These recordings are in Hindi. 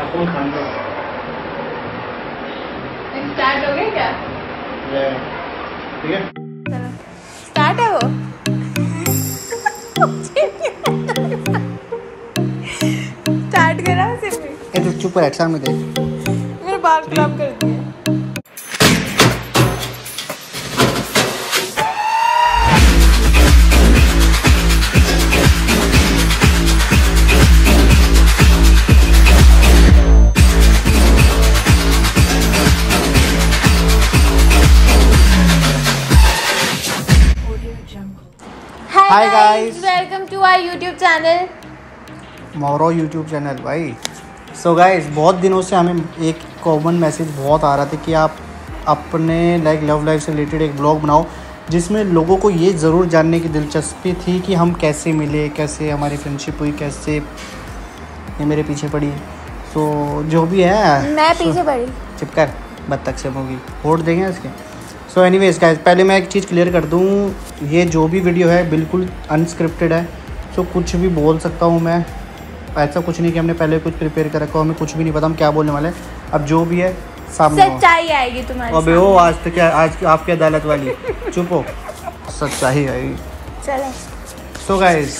नाखून खान। दो स्टार्ट हो गया क्या? ठीक है? स्टार्ट है वो? स्टार्ट करा सिर्फ़ ये तो चुप कर एग्ज़ाम में दे मेरे बाल खराब कर दिए। यूट्यूब चैनल मोरो यूट्यूब चैनल भाई। सो so गाइस बहुत दिनों से हमें एक कॉमन मैसेज बहुत आ रहा था कि आप अपने लाइक लव लाइफ से रिलेटेड एक ब्लॉग बनाओ जिसमें लोगों को ये ज़रूर जानने की दिलचस्पी थी कि हम कैसे मिले कैसे हमारी फ्रेंडशिप हुई कैसे ये मेरे पीछे पड़ी। सो जो भी है मैं so- पीछे पड़ी। चिपकर बत्तख से होगी। वोट देंगे इसके। सो एनी वेज पहले मैं एक चीज़ क्लियर कर दूँ ये जो भी वीडियो है बिल्कुल अनस्क्रिप्टेड है। सो कुछ भी बोल सकता हूँ मैं। ऐसा कुछ नहीं कि हमने पहले कुछ प्रिपेयर कर रखा हो हमें कुछ भी नहीं पता हम क्या बोलने वाले हैं। अब जो भी है सामने सच्चाई आएगी तुम्हारे अबे ओ आज तक क्या आज आपकी अदालत वाली। चुप हो। सच्चाई सामने। चलो। सो गाइज़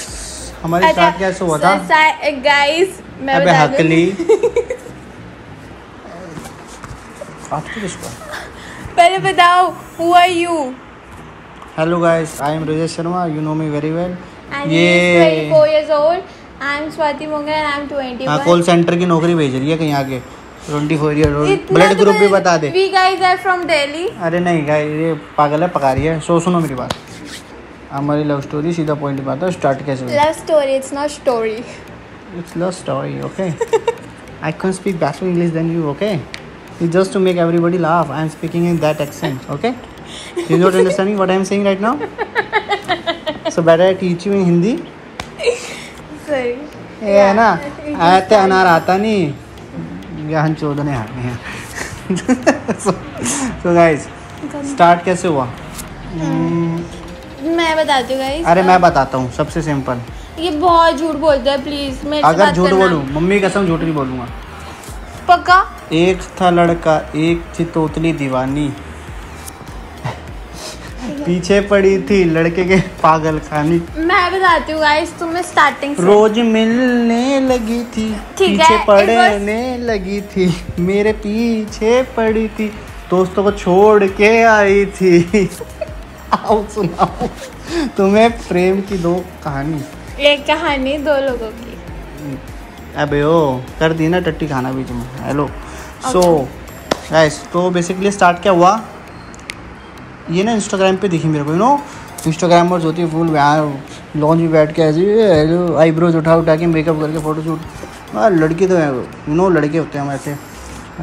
हमारे साथ कैसे हुआ था? गाइस मैं अबे। हकली आप तो किसको पहले बताओ who are you hello guys I am Rajesh Sharma you know me very well and he is 24 years old. I am Swati Monga and I am 21 हाँ कॉल सेंटर की नौकरी भेज रही है कहीं आगे. Twenty four year old blood group भी बता दे. We guys are from Delhi अरे नहीं गाय ये पागल है पका रही है. सो सुनो मेरी बात. हमारी लव स्टोरी सीधा पॉइंट पे आता है स्टार्ट कैसे हुई? Love story it's not story it's love story okay I can speak better English then you okay It's just to make everybody laugh. I am speaking in that accent, okay? You're not understanding what I am saying right now? So better I teach you in Hindi. Sorry ये है ना? आते अनार आता नहीं। यहाँ आ गए हैं। सो गाइस स्टार्ट कैसे हुआ? हम्म, मैं बताती हूँ गाइस अरे मैं बताता हूँ सबसे सिंपल ये बहुत झूठ बोलता है प्लीज़ से अगर झूठ। बोलूँ मम्मी कसम झूठ नहीं बोलूँगा। पक्का? एक था लड़का एक थी तोतली दीवानी। पीछे पड़ी थी लड़के के पागल खानी। मैं बताती हूँ गाइस तुम्हें स्टार्टिंग से। रोज मिलने लगी थी पीछे पड़ने लगी थी मेरे पीछे पड़ी थी दोस्तों को छोड़ के आई थी। आओ सुनाओ तुम्हें प्रेम की दो कहानी। एक कहानी दो लोगों की। अबे ओ कर दी ना टट्टी खाना बीच में। हेलो सो गाइस तो बेसिकली स्टार्ट क्या हुआ? ये ना इंस्टाग्राम पे दिखी मेरे को यू नो इंस्टाग्रामर्स होती है फुल यहाँ लॉन्च में बैठ के ऐसे आईब्रोज उठा उठा के मेकअप करके फ़ोटो शूट हाँ लड़की तो है यू नो लड़के होते हैं हम ऐसे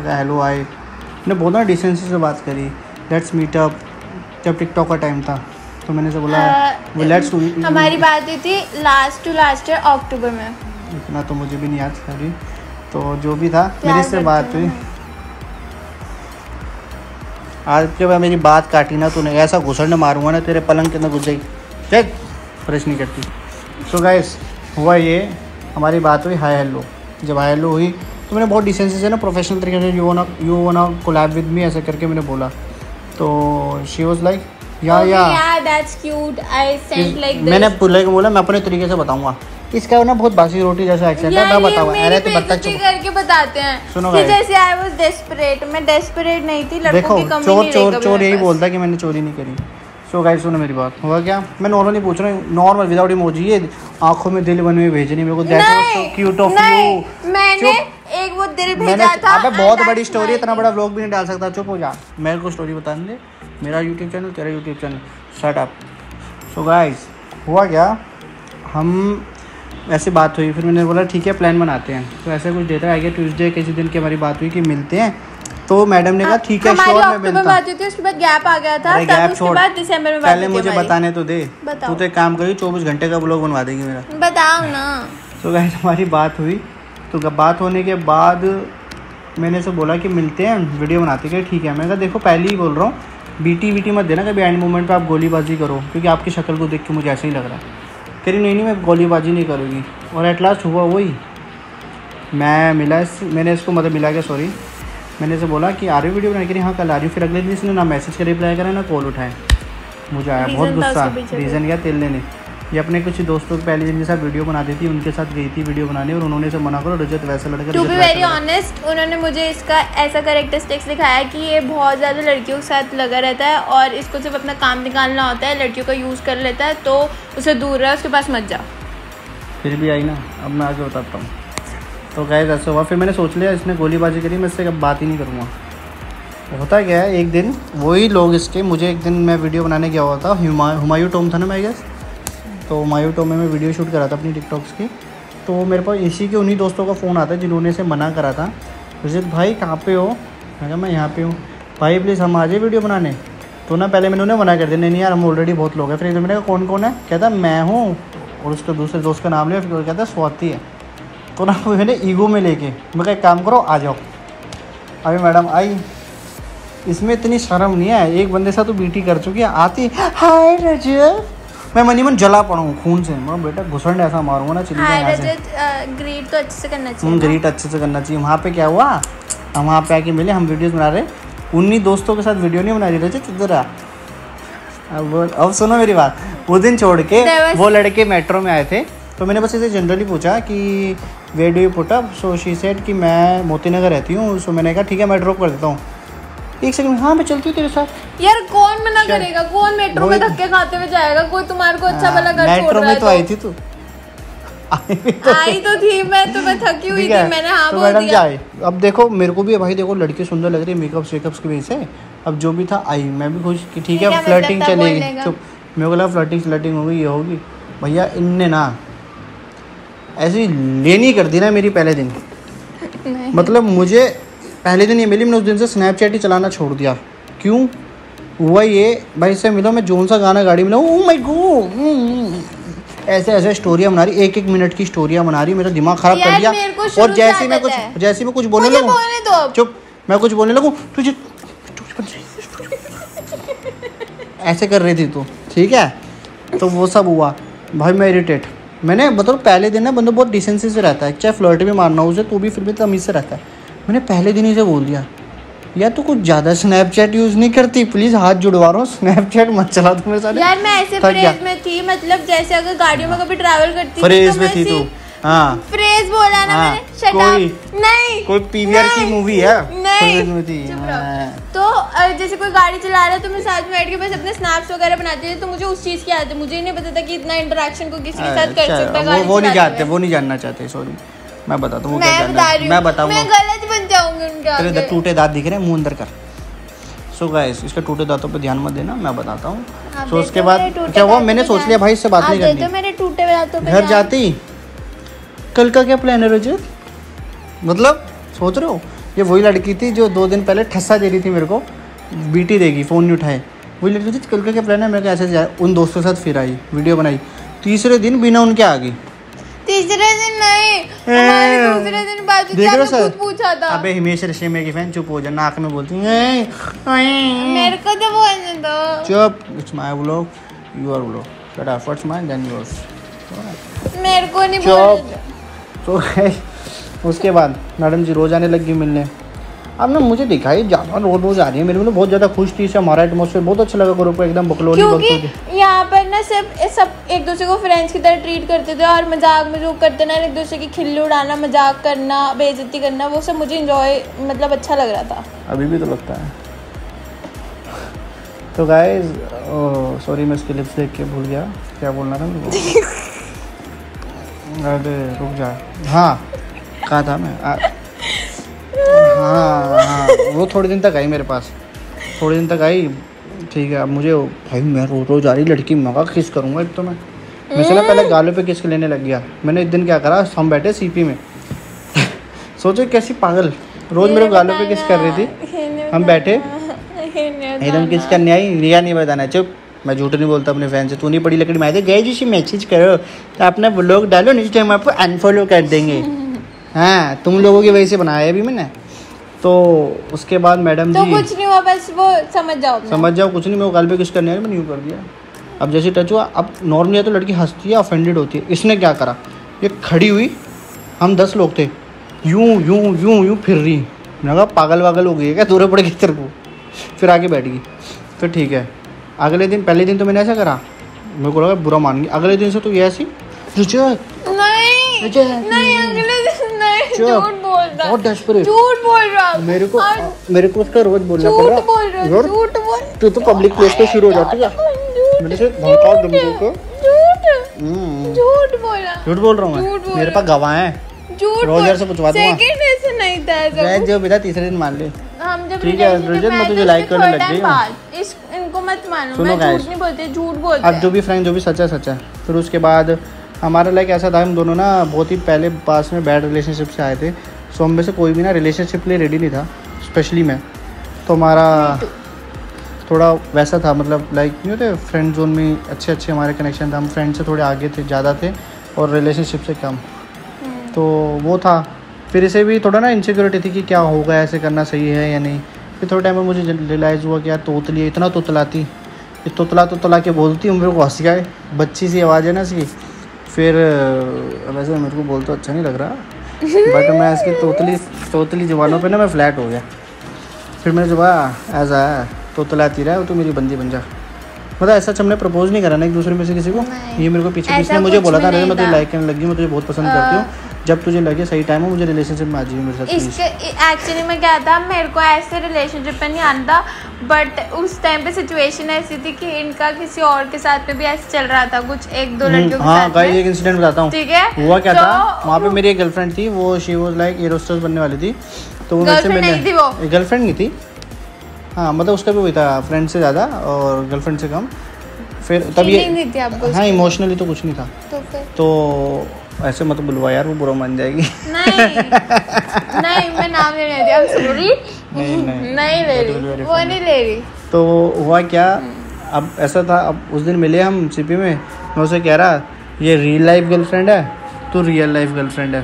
हेलो आई मैंने बहुत ना डिसेंसी से बात करी। लेट्स मीट अप जब टिकटॉक का टाइम था। तो मैंने से बोला वो लेट्स हमारी बात हुई थी last to last year October में। इतना तो मुझे भी नहीं याद सॉरी तो जो भी था मेरे से बात हुई। आज के बाद मेरी बात काटी ना तूने ऐसा घुसड़ने मारूँगा ना तेरे पलंग के अंदर घुस जाएगी। चल फ्रेश नहीं करती। सो गाइस हुआ ये हमारी बात हुई हाय हेलो जब हाय हेलो हुई तो मैंने बहुत डिसेंसी से ना प्रोफेशनल तरीके से you wanna you wanna collab with me ऐसा करके मैंने बोला। तो शी वॉज़ लाइक या या मैंने बोला को बोला मैं अपने तरीके से बताऊँगा। इसका ना बहुत बासी रोटी जैसा एक्सेंट है मैं मेरी अरे तो बत्तख चुप करके बताते हैं। सुनो कि जैसे आई वाज डेस्परेट मैं डेस्परेट नहीं थी लड़कों की कमी चोर नहीं चोर रही चोर यही बोलता कि मैंने चोरी नहीं करी। सो गाइस सुनो मेरी बात हुआ क्या? मैं नॉर्मली पूछ रहा हूँ नॉर्मल विदाउट इमोजी ये आँखों में दिल बने हुए भेजनी मेरे को that was so cute of you मैंने एक वो दिल भेजा था अबे बहुत बड़ी स्टोरी my इतना बड़ा व्लॉग भी नहीं डाल सकता चुप हो जा। मेरे को स्टोरी बता दे मेरा यूट्यूब चैनल तेरा YouTube channel start up so guys हुआ क्या? हम ऐसे बात हुई फिर मैंने बोला ठीक है प्लान बनाते हैं। तो ऐसे कुछ देता है ट्यूसडे किसी दिन की हमारी बात हुई कि मिलते हैं। तो मैडम ने कहा ठीक है श्योर मैं मिलता बात हुई थी उसके बाद गैप आ गया था। अरे गैप उसके छोड़। बाद दिसंबर में पहले मुझे बताने तो दे। तू तो एक काम करी चौबीस घंटे का ब्लॉग बनवा देगी मेरा। बताओ ना। तो गाइस हमारी बात हुई। तो बात होने के बाद मैंने से बोला कि मिलते हैं वीडियो बनाते हैं। ठीक है मैं कहा देखो पहले ही बोल रहा हूँ बीटी वीटी मत देना कभी एंड मोमेंट पे आप गोलीबाजी करो क्योंकि आपकी शक्ल को देख के मुझे ऐसा ही लग रहा है। कह रही नहीं नहीं मैं गोलीबाजी नहीं करूँगी। और एट लास्ट हुआ वही। मैं मिला इस मैंने इसको मतलब मिला गया सॉरी मैंने इसे बोला कि आ रही वीडियो बनाई करी लिए हाँ कल आ रही फिर अगले दिन इसने ना मैसेज का रिप्लाई करा ना कॉल उठाए मुझे आया बहुत गुस्सा। रीज़न क्या तेल लेने। ये अपने कुछ दोस्तों के पहले जिनके साथ वीडियो बनाती थी उनके साथ गई थी वीडियो बनाने और उन्होंने इसे मना करो रजत वैसा लड़का टू बी वेरी ऑनेस्ट उन्होंने मुझे इसका ऐसा करेक्टरिस्टिक्स दिखाया कि ये बहुत ज़्यादा लड़कियों के साथ लगा रहता है और इसको सिर्फ़ अपना काम निकालना होता है लड़कियों का यूज़ कर लेता है तो उसे दूर रहा उसके पास मत जा। फिर भी आई ना अब मैं आगे बताता हूँ। तो गए ऐसा हुआ। फिर मैंने सोच लिया इसने गोलीबाजी करी मैं इससे अब बात ही नहीं करूँगा। होता क्या है एक दिन वही लोग इसके मुझे एक दिन मैं वीडियो बनाने गया हुआ था हुमा हुमायूं टोम था ना मैं गेस तो हुमायूं टोम में वीडियो शूट करा था अपनी टिकटॉक्स की। तो मेरे पास इसी के उन्हीं दोस्तों का फ़ोन आता है जिन्होंने इसे मना करा था। रजित भाई, कहाँ पे हो? मैं मैं यहाँ पे हूँ। भाई प्लीज़ हम आ जाए वीडियो बनाने। तो ना, पहले मैंने उन्हें मना कर दिया, नहीं नहीं यार, हम ऑलरेडी बहुत लोग हैं। फिर मैंने कहा, कौन कौन है? कहता, मैं हूँ। और उसके दूसरे दोस्त का नाम लिया, फिर कहता है स्वाति है। तो ना मैंने ईगो में लेके, मैं कहा काम करो, आ जाओ। अभी मैडम, आई। इसमें इतनी शर्म नहीं है, एक बंदे से तो बीटी कर चुकी है। आती हाय रजत मैं मनी मन जला पड़ा हूँ खून से। मैं बेटा घुसंड ऐसा मारूँगा ना यहाँ रजत ग्रीट तो अच्छे से करना हम चाहिए ग्रीट अच्छे से करना चाहिए। वहाँ पे क्या हुआ? हम वहाँ पे आके मिले हम वीडियोस बना रहे। उन्हीं दोस्तों के साथ वीडियो नहीं बना रही रजत इधर आ। अब अब सुनो मेरी बात। वो दिन छोड़ के वो लड़के मेट्रो में आए थे। तो मैंने बस इसे जनरली पूछा कि way do you put up so she said कि मैं मोती नगर रहती हूँ। सो मैंने कहा ठीक है मैं ड्रॉप कर देता हूँ। एक सेकंड हाँ मैं चलती हूँ तेरे साथ। यार कौन मना करेगा? कौन मेट्रो में धक्के खाते हुए जाएगा? कोई तुम्हारे को अच्छा भला घर छोड़ मेट्रो में तो आई थी तू। आई तो तो थी मैं तो मैं थकी हुई थी मैंने हाँ तो बोल दिया। अब देखो मेरे को भी भाई देखो लड़की सुंदर लग रही है मेकअप शेकअप्स की वजह से। अब जो भी था आई। मैं भी खुश कि ठीक है है, फ्लर्टिंग मतलब चलेगी। चुप मेरे को लगा फ्लर्टिंग फ्लर्टिंग होगी ये होगी। भैया इनने ना ऐसी लेनी कर दी ना मेरी पहले दिन। मतलब मुझे पहले दिन ये मिली मैंने उस दिन से स्नैपचैट ही चलाना छोड़ दिया। क्यों? हुआ ये भाई इससे मिलो मैं जोन सा गाना गाड़ी में ओ माय गॉड ऐसे ऐसे स्टोरियाँ बना रही एक एक मिनट की स्टोरियाँ बना रही मेरा दिमाग खराब कर दिया। और जैसे ही मैं कुछ जैसे मैं कुछ बोलने लगूँ। चुप मैं कुछ बोलने लगूँ तुझे ऐसे कर रही थी तू ठीक है? तो वो सब हुआ। भाई मैं इरिटेट मैंने मतलब पहले दिन ना बंदा बहुत डिसेंसी से रहता है चाहे फ्लर्ट भी मारना हो उसे तो भी फिर भी तमीज़ से रहता है। मैंने पहले दिन ही से बोल दिया। यार तू कुछ ज़्यादा स्नैपचैट यूज़ नहीं करती प्लीज़ हाथ जुड़वा रहा हूँ। स्नैपचैट मत चला तू मेरे साथ यार मैं ऐसे फ्रेज में थी मतलब जैसे अगर गाड़ियों में कभी ट्रैवल करती फ्रेज तो में थी तू। हाँ फ्रेज बोला ना हाँ, मैंने शट अप नहीं कोई पीवीआर की मूवी है? नहीं। में थी। हाँ। तो जैसे कोई गाड़ी चला रहा है तो मैं साथ में बैठ के बस अपने स्नैप्स वगैरह बनाती थी तो मुझे उस चीज़ की आदत है। मुझे नहीं पता था कि इतना इंटरेक्शन को किसी के साथ कर सकता है वो नहीं जानते वो नहीं जानना चाहते सॉरी मैं बताता हूँ मैं बता। रही मैं बताऊँगा मैं गलत बन जाऊँगी उनके तेरे आगे। इधर टूटे दांत दिख रहे हैं मुँह अंदर कर। सो so गाइस इसके टूटे दांतों पे ध्यान मत देना मैं बताता हूँ। सो देखो उसके बाद क्या हुआ? मैंने सोच लिया भाई इससे बात नहीं करनी। मेरे टूटे दांतों पे घर जाती कल का क्या प्लान है रजत? मतलब सोच रहे हो? ये वही लड़की थी जो दो दिन पहले ठस्सा दे रही थी मेरे को बीटी देगी फ़ोन नहीं उठाए। वही लड़की थी कल का क्या प्लान है? मेरे को ऐसे उन दोस्तों के साथ फिर आई वीडियो बनाई। तीसरे दिन बिना उनके आ गई। तीसरे दिन नहीं हमारे दूसरे दिन बाजू सर? पूछा था। अबे हिमेश रश्मि की फ़ैन चुप हो जा नाक में बोलती है मेरे को तो बोलने दो चुप it's my vlog your vlog shut up what's my then yours मेरे को नहीं चुप। बोलने तो गाइस उसके बाद मैडम जी रोज आने लगी मिलने। अब ना मुझे दिखाई ज़्यादा रोज रोज आ रही है मेरे को ना बहुत ज़्यादा खुश थी इससे हमारा एटमोसफेयर बहुत अच्छा लगा ग्रुप को एकदम बकलोली क्योंकि यहाँ पर ना सब सब एक दूसरे को फ्रेंड्स की तरह ट्रीट करते थे और मज़ाक मजूक करते ना एक दूसरे की खिल्ली उड़ाना मज़ाक करना बेइज्जती करना वो सब मुझे इंजॉय मतलब अच्छा लग रहा था। अभी भी तो लगता है। तो गाइस सॉरी मैं इसके लिप्स देख के भूल गया। क्या बोलना था को? अरे रुक जा। हाँ कहा था मैं? हाँ हाँ। वो थोड़े दिन तक आई मेरे पास। थोड़े दिन तक आई। ठीक है अब मुझे भाई मैं रोज रोज आ रही लड़की मैं कहा किस करूँगा एक तो मैं। मैं ना पहले गालों पे किस लेने लग गया। मैंने एक दिन क्या करा हम बैठे सीपी में। सोचो कैसी पागल। रोज मेरे गालों पे किस कर रही थी। हम बैठे। एकदम किस करने आई रिया नहीं बताना। चुप। मैं झूठ नहीं बोलता अपने फ़ैन से। तू नहीं पड़ी लकड़ी। मैं गए जी मैसेज करो। तो अपना ब्लॉग डालो नहीं तो हम आपको अनफॉलो कर देंगे। हाँ तुम लोगों की वजह से बनाया अभी मैंने। तो उसके बाद मैडम तो जी कुछ नहीं हुआ बस वो समझ जाओ समझ जाओ कुछ नहीं मैं गाल पे किस करने आई मैंने यूँ कर दिया। अब जैसे टच हुआ अब नॉर्मली तो लड़की हंसती है ऑफेंडेड होती है। इसने क्या करा? ये खड़ी हुई हम दस लोग थे। यूँ यूँ यूँ यूँ फिर रही। मैंने कहा पागल वागल हो गई है क्या? दूर पड़ गई तेरे को। फिर आके बैठ गई। फिर ठीक है। अगले दिन पहले दिन तो मैंने ऐसा करा। मेरे को लगा बुरा मान गई अगले दिन से तो ये ऐसी नहीं नहीं अगले नहीं चुप। झूठ बोल रहा। बहुत desperate। झूठ बोल रहा। मेरे को मेरे को उसका रोज बोलना पड़ बोल रहा रहा झूठ बोल तू तो पब्लिक प्लेस पे शुरू हो जाती है? झूठ मेरे से भड़काओ तुमको को। झूठ। हम्म, झूठ झूठ बोल रहा हूँ झूठ मैं बोल मेरे पास गवाह हैं। झूठ रोजर से पूछवा दूँगा। सेकंड ऐसे नहीं था ऐसा जो बेटा तीसरे दिन मान ले। हम जब ठीक है, रजत, में तुझे उसके करने लग गई इस इनको मत मानो। मैं झूठ नहीं बोलती झूठ बोलते अब जो भी फ्रेंड जो भी सच है सच है। फिर उसके बाद हमारा लाइक ऐसा था हम दोनों ना बहुत ही पहले पास में बैड रिलेशनशिप से आए थे सो हम में से कोई भी ना रिलेशनशिप के लिए रेडी नहीं था स्पेशली मैं। तो हमारा थोड़ा वैसा था मतलब लाइक नहीं होते फ्रेंड जोन में अच्छे अच्छे हमारे कनेक्शन था हम फ्रेंड से थोड़े आगे थे ज़्यादा थे और रिलेशनशिप से कम। हम्म। तो वो था। फिर इसे भी थोड़ा ना इनसिक्योरिटी थी कि क्या होगा ऐसे करना सही है या नहीं। फिर थोड़े टाइम में मुझे रियलाइज़ हुआ कि यार तोतली इतना तोतलाती। तोतला तोतला के बोलती हूँ मेरे को हँसी आए। बच्ची सी आवाज़ है ना इसकी। फिर वैसे मेरे को बोल तो अच्छा नहीं लग रहा बट मैं इसकी तोतली तोतली जबानों पे ना मैं फ्लैट हो गया। फिर मैंने जब ऐसा है तोतलाती रहा तो मेरी बंदी बन जा। मतलब ऐसा हमने प्रपोज नहीं करा ना एक दूसरे में से किसी को। ये मेरे को पीछे ऐसा किसी ने मुझे बोला था "अरे, मैं तुझे लाइक करने लगी मैं तुझे बहुत पसंद करती हूँ। जब तुझे लगे सही टाइम हो मुझे रिलेशनशिप में आ जाइए मेरे साथ इसके एक्चुअली में क्या था मेरे को ऐसे रिलेशनशिप में नहीं आना बट उस टाइम पे सिचुएशन ऐसी थी कि इनका किसी और के साथ में भी ऐसे चल रहा था कुछ एक दो लड़कियों के हाँ साथ गाइस में। एक इंसिडेंट बताता हूँ। ठीक है? हुआ क्या तो था वहाँ पे मेरी एक गर्लफ्रेंड थी वो शी वाज लाइक एरोस्टेस बनने वाली थी। तो वो मेरे गर्लफ्रेंड नहीं थी हाँ मतलब उसका भी वही था फ्रेंड से ज़्यादा और गर्लफ्रेंड से कम। फिर तब ये हाँ इमोशनली तो कुछ नहीं था। तो तो ऐसे मत बुलवा यार वो बुरा मान जाएगी। नहीं नहीं मैं नाम नहीं ले रही I'm sorry. नहीं, नहीं। नहीं ले रही वो नहीं ले रही। तो हुआ क्या? अब ऐसा था अब उस दिन मिले हम सीपी में मैं उसे कह रहा ये रियल लाइफ गर्लफ्रेंड है तू रियल लाइफ गर्लफ्रेंड है।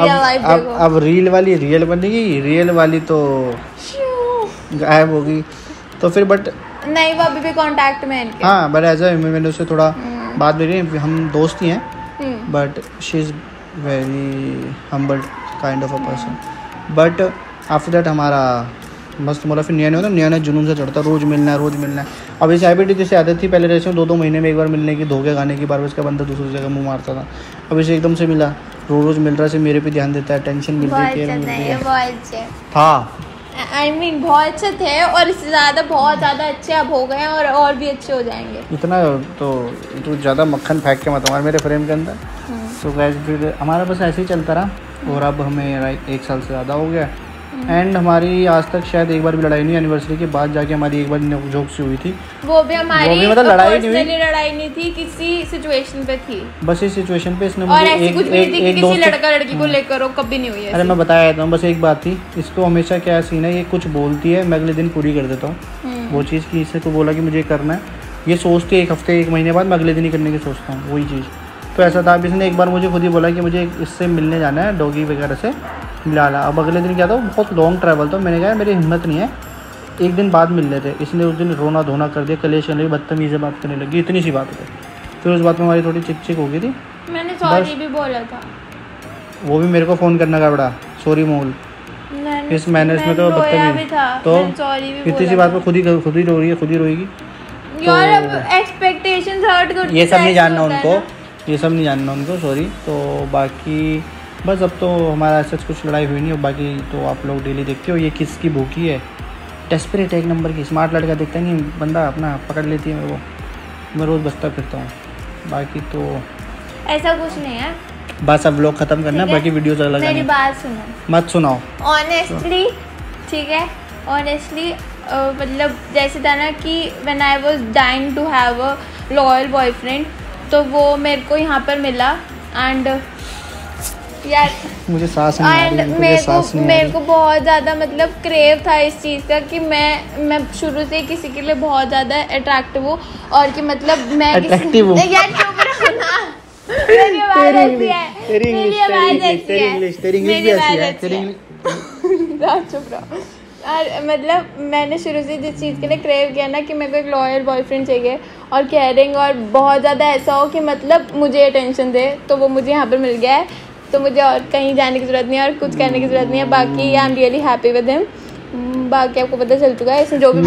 अब अब अब रील वाली रियल बनेगी रियल वाली तो गायब होगी। तो फिर बट नहीं वो अभी भी कांटेक्ट में है हाँ बट एज मैंने उससे थोड़ा बात भी हम दोस्त ही हैं। But she is very humble kind of a person but after that हमारा मस्त मोला फिर नया होता नया नया जुनून से चढ़ता रोज़ मिलना है रोज़ मिलना है। अब इस आईबीटी जैसे आदत थी पहले जैसे दो दो महीने में एक बार मिलने की धोखे खाने की बार उसका बंदा दूसरी जगह मुँह मारता था। अब इसे एकदम से मिला रोज रोज मिल रहा से मेरे पे ध्यान देता है टेंशन मिल रही है। था। आई मीन बहुत अच्छे थे और इससे ज़्यादा बहुत ज़्यादा अच्छे अब हो गए हैं और और भी अच्छे हो जाएँगे। इतना तो तू ज़्यादा मक्खन फेंक के मत हमारे मेरे फ्रेम के अंदर। हम्म, तो गैस फिर हमारा बस ऐसे ही चलता रहा और अब हमें एक साल से ज़्यादा हो गया। एंड हमारी आज तक शायद एक बार भी लड़ाई नहीं एनिवर्सरी के बाद जाके हमारी एक बार नोक सी हुई थी। वो भी हमारी वो भी मतलब लड़ाई नहीं हुई। लड़ाई नहीं थी किसी सिचुएशन पे थी। बस इस सिचुएशन पे इसने और मुझे ऐसी एक कुछ भी एक एक किसी लड़का लड़की को लेकर हो कभी नहीं हुई अरे मैं बताया था बस एक बात थी इसको हमेशा क्या सीन है ये कुछ बोलती है मैं अगले दिन पूरी कर देता हूँ। हम्म, वो चीज़ की इससे को बोला कि मुझे करना है। ये सोचती है एक हफ़्ते एक महीने बाद मैं अगले दिन ही करने की सोचता हूँ वही चीज़। तो ऐसा था अब इसने एक बार मुझे खुद ही बोला कि मुझे इससे मिलने जाना है डॉगी वगैरह से। मिला ला। अब अगले दिन क्या था बहुत लॉन्ग ट्रैवल था मैंने कहा मेरी हिम्मत नहीं है। एक दिन बाद मिल लेते इसने उस दिन रोना धोना कर दिया कलेश करने लगी बदतमीज़ से बात करने लगी इतनी सी बात हो गई। फिर उस बात में हमारी थोड़ी चिक चिक हो गई थी। मैंने सॉरी भी बोला था। वो भी मेरे को फ़ोन करना का बड़ा सॉरी मोल इस मैनर्स में तो बदतमीज। तो इतनी सी बात पे खुद ही खुद ही रो रही है खुद ही रोएगी। यार अब तो- एक्सपेक्टेशंस हर्ट करते ये सब नहीं जानना उनको ये सब नहीं जानना उनको सॉरी तो बाकी बस अब तो हमारा ऐसा कुछ लड़ाई हुई नहीं और बाकी तो आप लोग डेली देखते हो ये किसकी भूखी है? डेस्परेट एक नंबर की स्मार्ट लड़का दिखता नहीं बंदा अपना पकड़ लेती है को मैं रोज़ बचता फिरता हूँ। बाकी तो ऐसा कुछ नहीं है। बस अब लोग ख़त्म करना है? बाकी वीडियोज़ अलग मेरी बात सुनो। मत सुनाओ। ऑनेस्टली ठीक है? ऑनेस्टली मतलब जैसे था ना कि when I was dying to have a loyal boyfriend तो वो मेरे को यहाँ पर मिला एंड यार मुझे सांस नहीं आ रही मेरे को मेरे को बहुत ज़्यादा मतलब क्रेव था इस चीज़ का कि मैं मैं शुरू से किसी के लिए बहुत ज़्यादा अट्रैक्टिव हूँ और कि मतलब मैं Attractive हूँ। यार चुप मेरी आवाज़ ऐसी है। मेरी आवाज़ ऐसी है। मेरी आवाज़ है ऐसी तेरी है। चुप रहो। और मतलब मैंने शुरू से जिस चीज़ के लिए क्रेव किया ना कि मेरे को एक लॉयल बॉयफ्रेंड चाहिए और केयरिंग और बहुत ज़्यादा ऐसा हो कि मतलब मुझे अटेंशन दे तो वो मुझे यहाँ पर मिल गया है। तो मुझे और कहीं जाने की ज़रूरत नहीं है और कुछ करने की ज़रूरत नहीं है। बाकी I am really happy with him बाकी आपको पता चल चुका है, इसमें जो भी